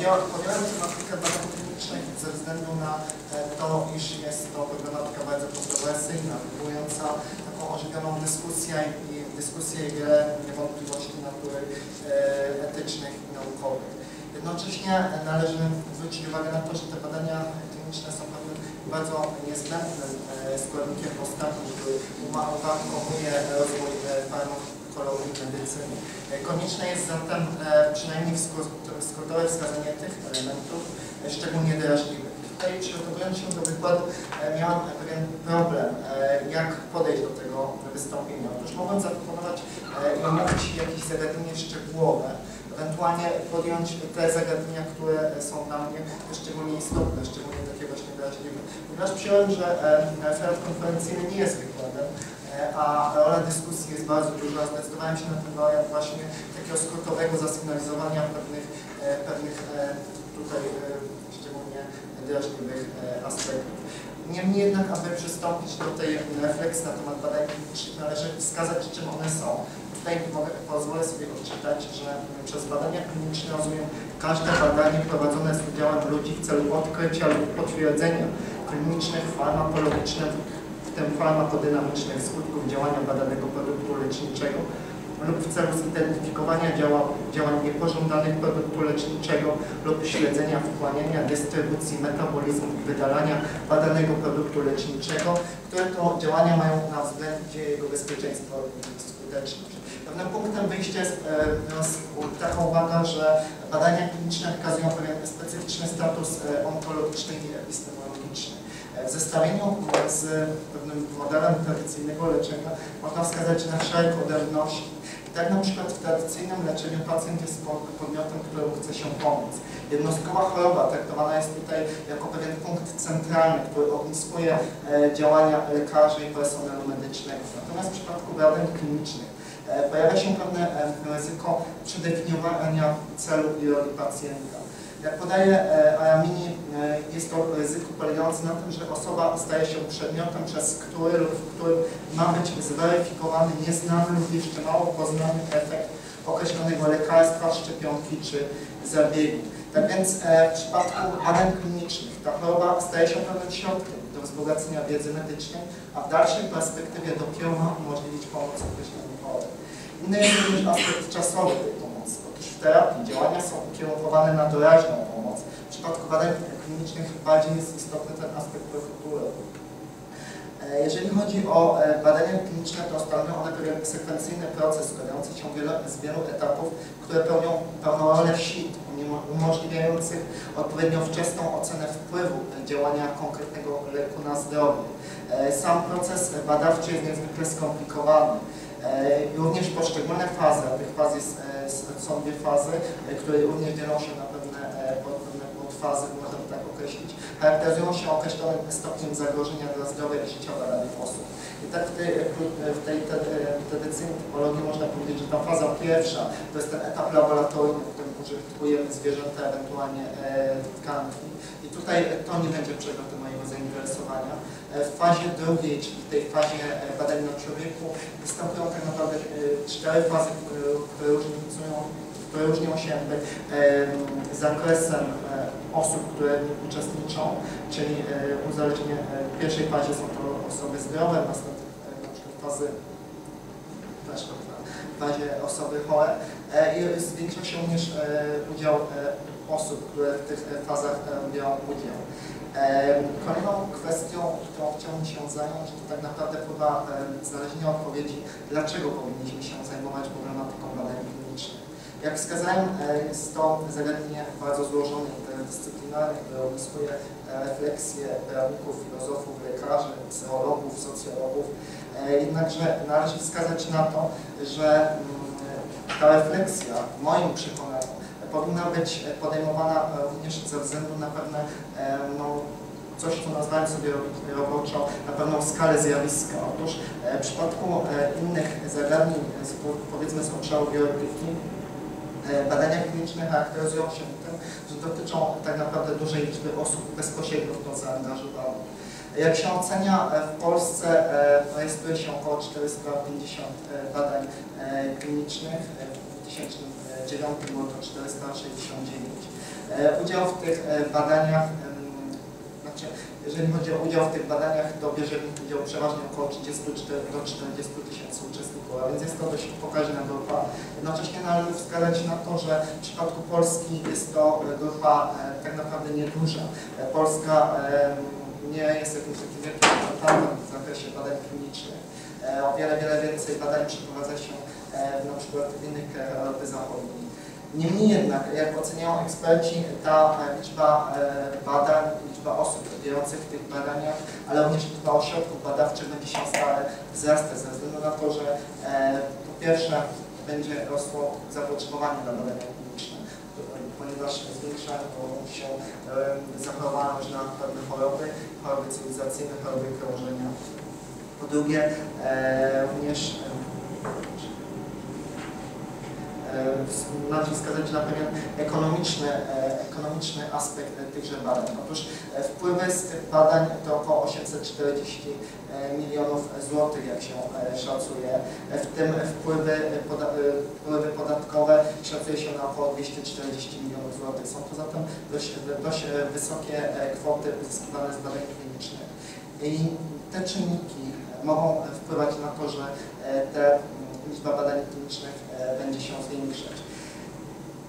podjąłem podjąłem tematykę badań klinicznych ze względu na e, to, iż jest to problematyka bardzo kontrowersyjna, wywołująca taką ożywioną dyskusję i dyskusję i wiele niewątpliwości natury e, etycznych i naukowych. Jednocześnie należy zwrócić uwagę na to, że te badania kliniczne są pewnym bardzo niezbędnym e, składnikiem postępu, który uwarunkowuje rozwój e, farmakologii medycyny. Konieczne jest zatem e, przynajmniej skrótowe wskazanie tych elementów e, szczególnie drażliwych. Tutaj przygotowując się do wykładu e, miałam pewien problem, jak podejść do tego wystąpienia. Otóż mogłem zaproponować i omówić jakieś zagadnienie szczegółowe, ewentualnie podjąć te zagadnienia, które są dla mnie szczególnie istotne, szczególnie takie właśnie wrażliwe. Ponieważ przyjąłem, że e, konferencyjny nie jest wykładem, a rola dyskusji jest bardzo duża, zdecydowałem się na ten wariant właśnie takiego skrótowego zasygnalizowania pewnych, e, pewnych e, tutaj e, szczególnie drażliwych e, aspektów. Niemniej jednak, aby przystąpić do tej refleksji na temat badań klinicznych, należy wskazać, czym one są. Tutaj mogę, pozwolę sobie odczytać, że przez badania kliniczne rozumiem każde badanie prowadzone z udziałem ludzi w celu odkrycia lub potwierdzenia klinicznych, farmakologicznych, w tym farmakodynamicznych skutków działania badanego produktu leczniczego lub w celu zidentyfikowania działa, działań niepożądanych produktu leczniczego lub śledzenia wchłaniania, dystrybucji, metabolizmu i wydalania badanego produktu leczniczego, które to działania mają na względzie jego bezpieczeństwo i skuteczność. Pewnym punktem wyjścia jest e, taka uwaga, że badania kliniczne wykazują pewien specyficzny status e, onkologiczny i epistemologiczny. E, W zestawieniu e, z pewnym modelem tradycyjnego leczenia można wskazać na szereg odrębności. Tak na przykład w tradycyjnym leczeniu pacjent jest po- podmiotem, któremu chce się pomóc. Jednostkowa choroba traktowana jest tutaj jako pewien punkt centralny, który ogniskuje e, działania lekarzy i personelu medycznego. Natomiast w przypadku badań klinicznych e, pojawia się pewne e, ryzyko przedefiniowania celu i roli pacjenta. Jak podaje Ayamini, e, jest to ryzyko polegające na tym, że osoba staje się przedmiotem, przez który lub w którym ma być zweryfikowany nieznany lub jeszcze mało poznany efekt określonego lekarstwa, szczepionki czy zabiegu. Tak więc e, w przypadku badań klinicznych ta choroba staje się pewnym środkiem do wzbogacenia wiedzy medycznej, a w dalszej perspektywie dopiero ma umożliwić pomoc określonym chorym. Inny jest również aspekt czasowy tej pomocy. Otóż w terapii działania są ukierunkowane na doraźną pomoc. W przypadku badań klinicznych bardziej jest istotny ten aspekt profiturowy. E, Jeżeli chodzi o e, badania kliniczne, to stanowią one pewien sekwencyjny proces składający się z wielu etapów, które pełnią pełną rolę umo- umożliwiających odpowiednio wczesną ocenę wpływu działania konkretnego leku na zdrowie. E, Sam proces badawczy jest niezwykle skomplikowany. E, Również poszczególne fazy, a tych faz jest, e, są dwie fazy, e, które również dzielą się na pewne pod- pewne podfazy, określić, charakteryzują się określonym stopniem zagrożenia dla zdrowia i życia danych osób. I tak w tej, w tej te- tradycyjnej typologii można powiedzieć, że ta faza pierwsza to jest ten etap laboratoryjny, w którym użytkujemy zwierzęta, ewentualnie e, tkanki. I tutaj to nie będzie przedmiotem mojego zainteresowania. E, W fazie drugiej, czyli w tej fazie e, badań na człowieku, występują tak naprawdę cztery fazy, które, różnicują różnią się jakby em, zakresem e, osób, które uczestniczą, czyli e, uzależnie e, w pierwszej fazie są to osoby zdrowe, następnie na przykład fazy też w fazie osoby chore i zwiększa się również udział osób, które w tych fazach biorą udział. Kolejną kwestią, którą chciałbym się zająć, to tak naprawdę próba znalezienia odpowiedzi, dlaczego powinniśmy się zajmować problematyką badań. Jak wskazałem, e, jest to zagadnienie bardzo złożone, interdyscyplinarne, które opisuje e, refleksje prawników, filozofów, lekarzy, psychologów, socjologów. E, Jednakże należy wskazać na to, że mm, ta refleksja w moim przekonaniu powinna być podejmowana również ze względu na pewne no, coś, co nazwałem sobie roboczo, na pewną skalę zjawiska. Otóż w przypadku innych zagadnień, powiedzmy z obszaru bioetyki, badania kliniczne charakteryzują się tym, że dotyczą tak naprawdę dużej liczby osób bezpośrednio w to zaangażowanych. Jak się ocenia, e, w Polsce rejestruje się około 450 e, badań e, klinicznych. W 2009 było to 469. E, Udział w tych badaniach, znaczy, jeżeli chodzi o udział w tych badaniach, to bierze udział przeważnie około 34 do 40 tysięcy uczestników, a więc jest to dość pokaźna grupa. Jednocześnie należy wskazać na to, że w przypadku Polski jest to e, grupa e, tak naprawdę nieduża. E, Polska nie jest jakimś takim wielkim rezultatem w zakresie badań klinicznych. O wiele, wiele więcej badań przeprowadza się na przykład w innych krajach Europy Zachodniej. Niemniej jednak, jak oceniają eksperci, ta liczba badań, liczba osób biorących w tych badaniach, ale również liczba ośrodków badawczych będzie się stale wzrastać ze względu na to, że e, po pierwsze będzie rosło zapotrzebowanie na badania kliniczne, ponieważ zwiększają się e, zachorowalność na pewne choroby, choroby cywilizacyjne, choroby krążenia. Po drugie, e, również e, należy wskazać na pewien ekonomiczny, e, ekonomiczny aspekt tychże badań. Otóż e, wpływy z tych badań to około 840 e, milionów złotych, jak się e, szacuje. E, W tym wpływy, poda, e, wpływy podatkowe szacuje się na około 240 milionów złotych. Są to zatem dość, dość e, wysokie e, kwoty uzyskiwane z badań klinicznych. I te czynniki mogą wpływać na to, że e, te liczba badań klinicznych e, będzie się zwiększać.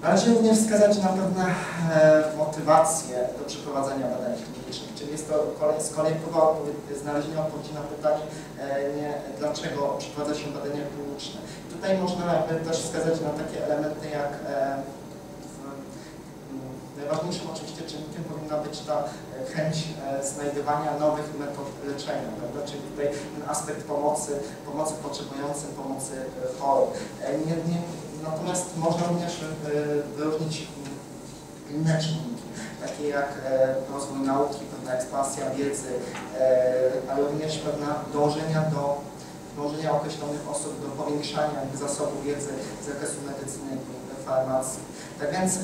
Należy również wskazać na pewne e, motywacje do przeprowadzenia badań klinicznych, czyli jest to z kolei próba znalezienia odpowiedzi na pytanie, e, nie, dlaczego przeprowadza się badania kliniczne. Tutaj można też wskazać na takie elementy jak Najważniejszym oczywiście czynnikiem powinna być ta e, chęć e, znajdywania nowych metod leczenia, prawda? czyli tutaj ten aspekt pomocy, pomocy potrzebującym, pomocy e, chorym. Nie, nie, natomiast można również wyróżnić inne czynniki, takie jak rozwój nauki, pewna ekspansja wiedzy, ale również pewne dążenia do dążenia określonych osób do powiększania zasobu wiedzy z zakresu medycyny i farmacji. Tak więc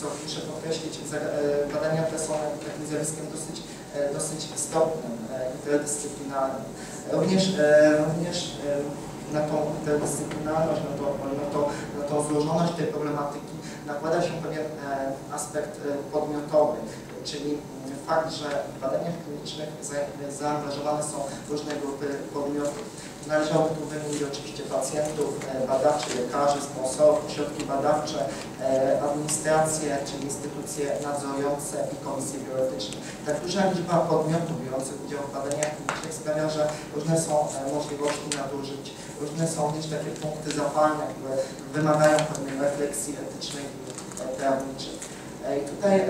co muszę podkreślić, e, badania te są takim zjawiskiem dosyć, e, dosyć istotnym, e, interdyscyplinarnym. Również, również na tą interdyscyplinarność, na, to, na, to, na tą złożoność tej problematyki nakłada się pewien aspekt podmiotowy, czyli mm, fakt, że w badaniach klinicznych za- zaangażowane są różne grupy podmiotów. Należałoby tu wymienić oczywiście pacjentów, e, badaczy, lekarzy, sponsorów, ośrodki badawcze, e, administracje, czyli instytucje nadzorujące i komisje bioetyczne. Tak duża liczba podmiotów biorących udział w badaniach klinicznych sprawia, że różne są e, możliwości nadużyć, różne są również takie punkty zapalne, które wymagają pewnej refleksji etycznej i prawniczej. I tutaj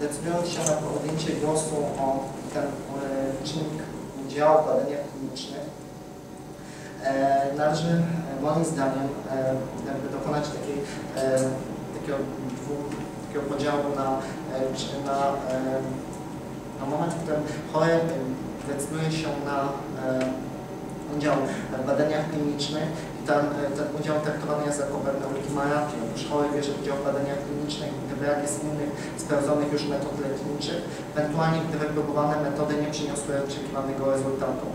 decydując się na podjęcie głosu o ten czynnik udziału w badaniach klinicznych, należy e, moim zdaniem e, jakby dokonać takiej, e, takiego, takiego podziału na, e, na, e, na moment, w którym chory e, decyduje się na e, udział w badaniach klinicznych i ten, e, ten udział traktowany jest jako ultimaratio. Otóż chory bierze udział w badaniach klinicznych, gdy brak jest innych sprawdzonych już metod leczniczych, ewentualnie gdy wypróbowane metody nie przyniosły oczekiwanego rezultatu.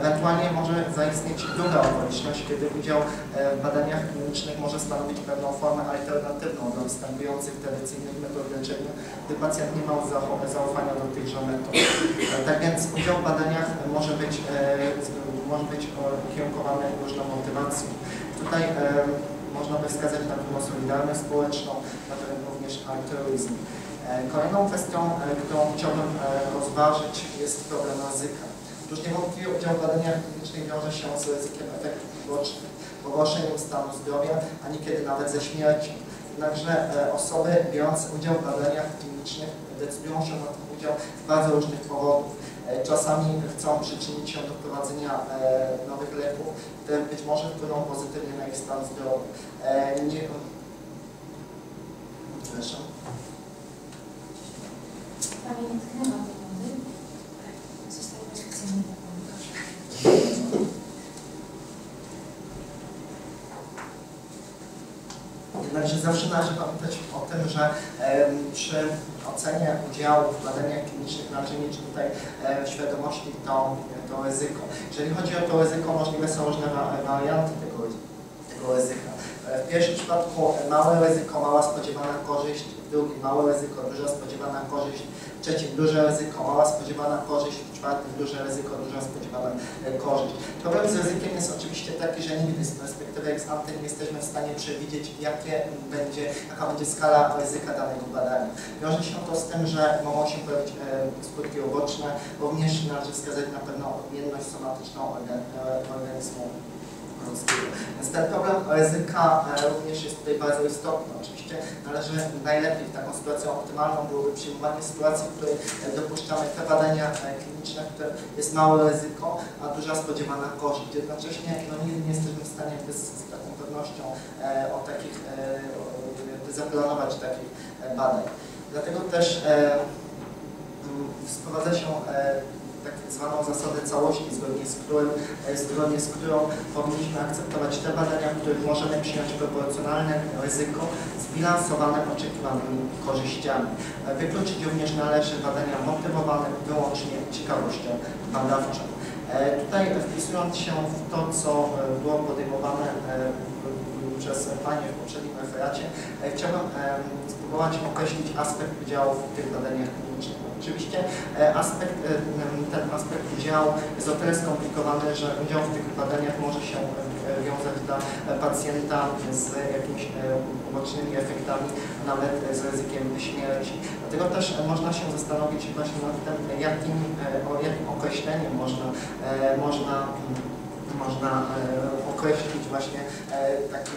Ewentualnie może zaistnieć druga okoliczność, kiedy udział e, w badaniach klinicznych może stanowić pewną formę alternatywną do występujących tradycyjnych metod leczenia, gdy pacjent nie ma zaufania do tychże metod. E, Tak więc udział w badaniach może być, e, może być ukierunkowany różną motywacją. Tutaj można by wskazać na pewno solidarność społeczną, na pewno również altruizm. Kolejną kwestią, którą chciałbym rozważyć jest problem ryzyka. Otóż niewątpliwie udział w badaniach klinicznych wiąże się z ryzykiem efektów ubocznych, pogorszeniem stanu zdrowia, a niekiedy nawet ze śmiercią. Jednakże e, osoby biorące udział w badaniach klinicznych decydują się na ten udział z bardzo różnych powodów. E, Czasami chcą przyczynić się do wprowadzenia e, nowych leków, które być może wpłyną pozytywnie na ich stan zdrowia. Nie... Przepraszam. Zawsze należy pamiętać o tym, że przy ocenie udziału w badaniach klinicznych należy mieć tutaj e, świadomości to, to ryzyko. Jeżeli chodzi o to ryzyko, możliwe są różne wa- warianty tego, tego ryzyka. E, W pierwszym przypadku małe ryzyko, mała spodziewana korzyść, w drugim małe ryzyko, duża spodziewana korzyść, trzecim duże ryzyko, mała spodziewana korzyść, czwartym duże ryzyko, duża spodziewana e, korzyść. Problem z ryzykiem jest oczywiście taki, że nigdy z perspektywy ex ante nie jesteśmy w stanie przewidzieć, jakie będzie, jaka będzie skala ryzyka danego badania. Wiąże się to z tym, że mogą się pojawić e, skutki uboczne, również należy wskazać na pewną odmienność somatyczną e, organizmu ludzkiego. Więc ten problem ryzyka e, również jest tutaj bardzo istotny. Oczywiście należy najlepiej taką sytuacją optymalną byłoby przyjmowanie sytuacji, w której e, dopuszczamy te badania e, kliniczne, w których jest małe ryzyko, a duża spodziewana korzyść. Jednocześnie no, nigdy nie jesteśmy w stanie z, taką pewnością o takich, zaplanować takich badań. Dlatego też m, wprowadza się tak zwaną zasadę całości, zgodnie z, którym, e, zgodnie z którą powinniśmy akceptować te badania, w których możemy przyjąć proporcjonalne ryzyko zbilansowane oczekiwanymi korzyściami. E, Wykluczyć również należy badania motywowane wyłącznie ciekawością badawczą. E, Tutaj wpisując się w to, co było podejmowane przez Panie w poprzednim referacie, chciałbym spróbować określić aspekt udziału w tych badaniach Oczywiście e, aspekt, e, ten aspekt udziału jest o tyle skomplikowany, że udział w tych badaniach może się e, wiązać dla pacjenta z jakimiś ubocznymi efektami, nawet z ryzykiem śmierci. Dlatego też można się zastanowić właśnie nad tym, jakim, jakim określeniem można, można można określić właśnie taki.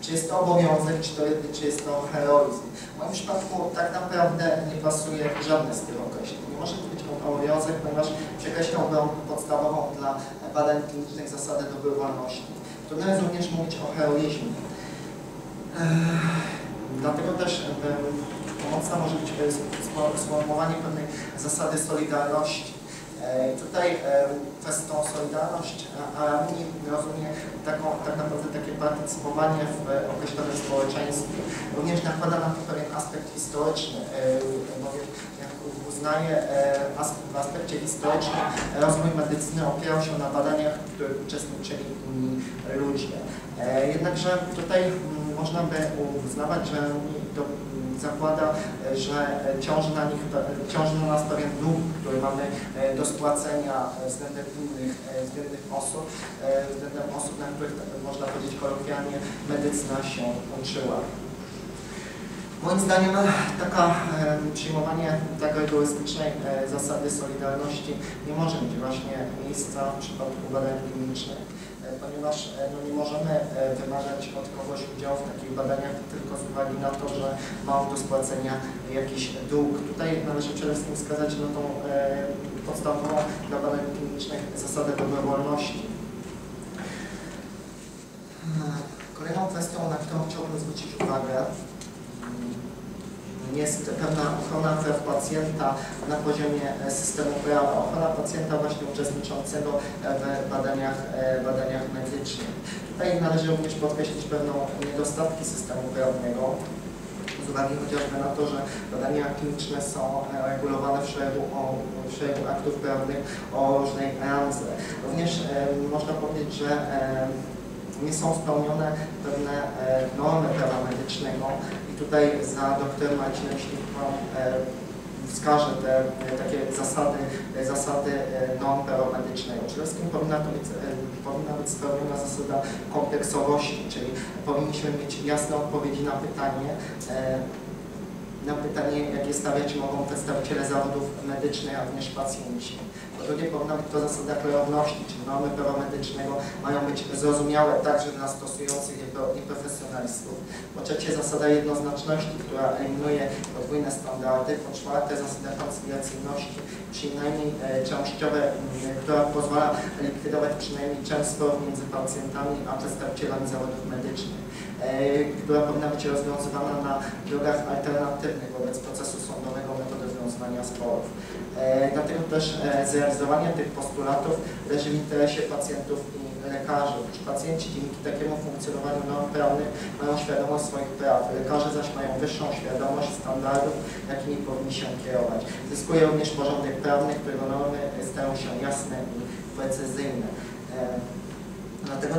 Czy jest to obowiązek, czy, to, czy jest to heroizm? W moim przypadku tak naprawdę nie pasuje żadne z tych określeń. Nie może to być obowiązek, ponieważ przekreślałby on podstawową dla badań klinicznych zasadę dobrowolności. Trudno jest również mówić o heroizmie. Ech, Dlatego też pomocna może być e, sformułowanie pewnej zasady solidarności. E, Tutaj przez tą solidarność Arami rozumie taką, tak naprawdę takie partycypowanie w e, określonym społeczeństwie. Również nakłada na to pewien aspekt historyczny, e, bowiem jak uznaje e, w aspekcie historycznym rozwój medycyny opierał się na badaniach, w których uczestniczyli inni ludzie. E, Jednakże tutaj mm, można by uznawać, że zakłada, e, że e, ciąży na, nich, pe- ciąży na nas pewien dług, który mamy e, do spłacenia e, względem innych, e, względem osób, e, względem osób, na których, tak można powiedzieć kolokwialnie, medycyna się uczyła. Moim zdaniem taka e, przyjmowanie tak rygorystycznej e, zasady solidarności nie może mieć właśnie miejsca w przypadku badań klinicznych, e, ponieważ e, no, nie możemy e, wymagać od kogoś udziału w takich badaniach tylko z uwagi na to, że ma on do spłacenia jakiś dług. Tutaj należy przede wszystkim wskazać na tą e, podstawową dla badań klinicznych zasadę dobrowolności. Kolejną kwestią, na którą chciałbym zwrócić uwagę, jest pewna ochrona praw pacjenta na poziomie e, systemu prawa, ochrona pacjenta właśnie uczestniczącego e, w badaniach, e, badaniach medycznych. Tutaj należy również podkreślić pewną niedostatki systemu prawnego, z uwagi chociażby na to, że badania kliniczne są regulowane w szeregu, o, w szeregu aktów prawnych o różnej randze. Również można powiedzieć, że nie są spełnione pewne normy prawa medycznego tutaj za doktorem Marcinem Śliwką e, wskażę te e, takie zasady, e, zasady medycznego. Przede wszystkim powinna, to być, powinna być spełniona zasada kompleksowości, czyli powinniśmy mieć jasne odpowiedzi na pytanie, na pytanie, jakie stawiać mogą przedstawiciele zawodów medycznych, a również pacjenci. Drugie, powinna być to zasada klarowności, czyli normy prawa medycznego mają być zrozumiałe także dla stosujących je profesjonalistów. Po trzecie, zasada jednoznaczności, która eliminuje podwójne standardy. Po czwarte, zasada koncyliacyjności, przynajmniej e, częściowe, która pozwala likwidować przynajmniej część sporów między pacjentami a przedstawicielami zawodów medycznych, e, która powinna być rozwiązywana na drogach alternatywnych wobec procesu sądowego rozwiązywania sporów. E, Dlatego też e, zrealizowanie tych postulatów leży w interesie pacjentów i lekarzy, gdyż pacjenci dzięki takiemu funkcjonowaniu norm prawnych mają świadomość swoich praw, lekarze zaś mają wyższą świadomość standardów, jakimi powinni się kierować. Zyskuje również porządek prawny, którego normy stają się jasne i precyzyjne. E, Dlatego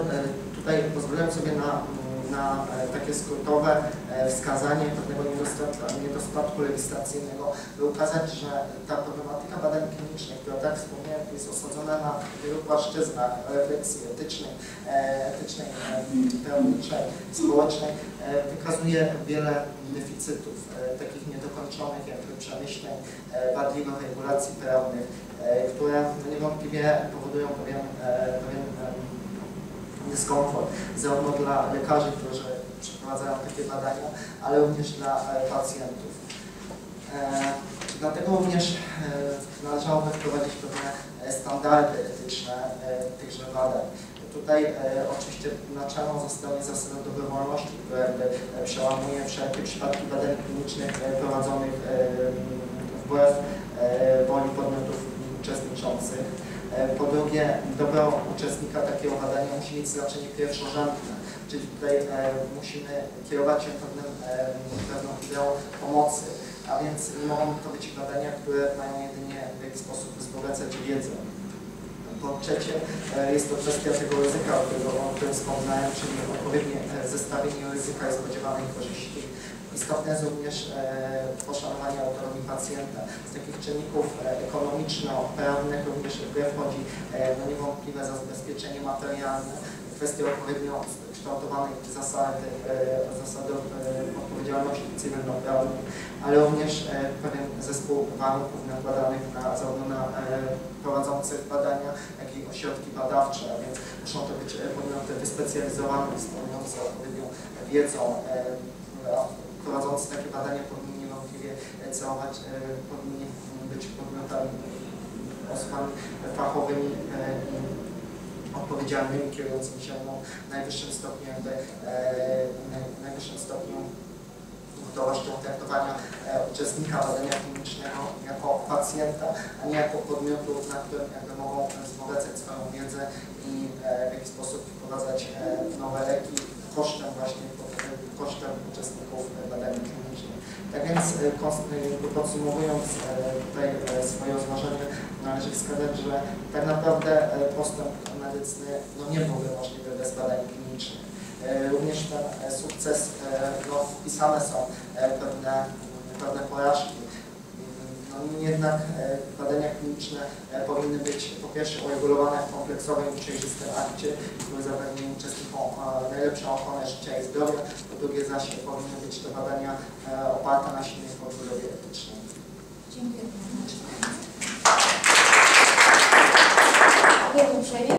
tutaj pozwolę sobie na na takie skrótowe wskazanie pewnego niedostatku, legislacyjnego, by ukazać, że ta problematyka badań klinicznych, która tak wspomniałem, jest osadzona na wielu płaszczyznach refleksji etycznej, e, etycznej, e, prawniczej, społecznej, e, wykazuje wiele deficytów, e, takich niedokończonych jakby przemyśleń, e, wadliwych regulacji prawnych, e, które niewątpliwie powodują pewien, e, pewien dyskomfort, zarówno dla lekarzy, którzy przeprowadzają takie badania, ale również dla e, pacjentów. E, Dlatego również e, należałoby wprowadzić pewne standardy etyczne tychże badań. Tutaj e, oczywiście naczelną zostanie zasada dobrowolności, która jakby e, przełamuje wszelkie przypadki badań klinicznych prowadzonych wbrew woli podmiotów uczestniczących. Po drugie, dobro uczestnika takiego badania musi mieć znaczenie pierwszorzędne, czyli tutaj e, musimy kierować się pewnym, e, pewną ideą pomocy, a więc nie mogą to być badania, które mają jedynie w jakiś sposób wzbogacać wiedzę. Po trzecie, e, jest to kwestia tego ryzyka, o którym, wspomniałem, czyli odpowiednie e, zestawienie ryzyka i spodziewanej korzyści. Istotne jest również e, poszanowanie autonomii pacjenta. Z takich czynników e, ekonomiczno-prawnych również w grę wchodzi e, no niewątpliwe zabezpieczenie materialne, kwestia odpowiednio kształtowanej zasady, e, zasady e, odpowiedzialności cywilnoprawnej, ale również e, pewien zespół warunków nakładanych na, zarówno na prowadzących badania, jak i ośrodki badawcze, więc muszą to być podmioty wyspecjalizowane, dysponujące odpowiednią wiedzą. Prowadzący takie badania powinni niewątpliwie celować, powinni być podmiotami, osobami fachowymi odpowiedzialnymi, kierującymi się no, najwyższym stopniu, jakby, e, naj- najwyższym stopniu gotowością traktowania e, uczestnika badania klinicznego jako pacjenta, a nie jako podmiotu, na którym jakby mogą wzbogacać swoją wiedzę i e, w jakiś sposób wprowadzać e, nowe leki kosztem właśnie kosztem uczestników badań klinicznych. Tak więc e, podsumowując e, tutaj e, swoje rozważenie, należy wskazać, że tak naprawdę e, postęp medycyny no, nie byłby możliwy bez badań klinicznych. E, Również ten e, sukces, no, wpisane są pewne, pewne porażki. No, niemniej jednak badania kliniczne powinny być po pierwsze uregulowane w kompleksowym i przejrzystym akcie, który zapewni uczestnikom najlepszą ochronę życia i zdrowia. Po drugie zaś powinny być te badania oparte na silnej podbudowie etycznej. Dziękuję первым человеком,